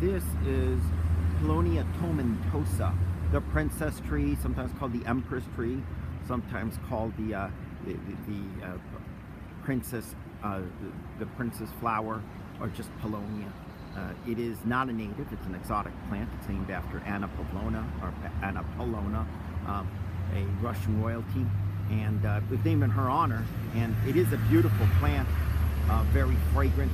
This is Paulownia tomentosa, the princess tree, sometimes called the empress tree, sometimes called the uh, the, the uh, princess, uh, the, the, princess flower, or just Paulownia. Uh, it is not a native; it's an exotic plant. It's named after Anna Pavlovna or Anna Paulowna, um, a Russian royalty, and uh, it was named in her honor. And it is a beautiful plant, uh, very fragrant,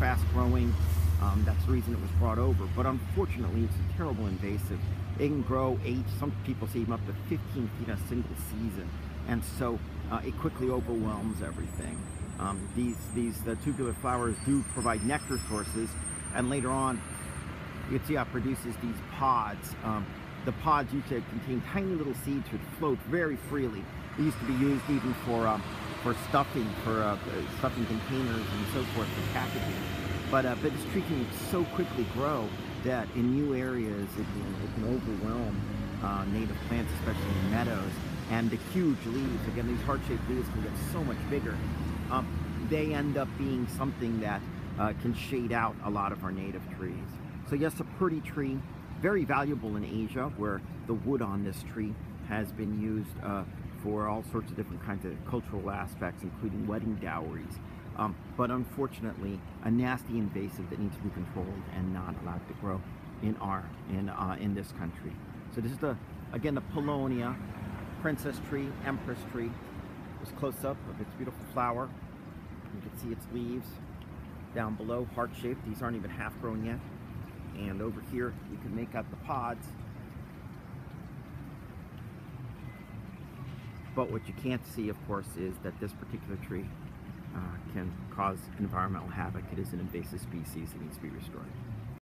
fast-growing. Um, that's the reason it was brought over. But unfortunately, it's a terrible invasive. It can grow eight, some people say even up to 15 feet in a single season. And so uh, it quickly overwhelms everything. Um, these these the tubular flowers do provide nectar sources, and later on, you can see how it produces these pods. Um, the pods usually contain tiny little seeds which float very freely. They used to be used even for um, for stuffing, for uh, stuffing containers and so forth for packaging. But, uh, but this tree can so quickly grow that in new areas it can, it can overwhelm uh, native plants, especially in meadows. And the huge leaves, again, these heart-shaped leaves can get so much bigger. Um, they end up being something that uh, can shade out a lot of our native trees. So yes, a pretty tree, very valuable in Asia, where the wood on this tree has been used uh, for all sorts of different kinds of cultural aspects, including wedding dowries. Um, but unfortunately, a nasty invasive that needs to be controlled and not allowed to grow in our in uh, in this country. So this is the again the Paulownia princess tree, empress tree. This close up of its beautiful flower. You can see its leaves down below, heart shaped. These aren't even half grown yet. And over here, you can make out the pods. But what you can't see, of course, is that this particular tree Uh, can cause environmental havoc. It is an invasive species that needs to be restored.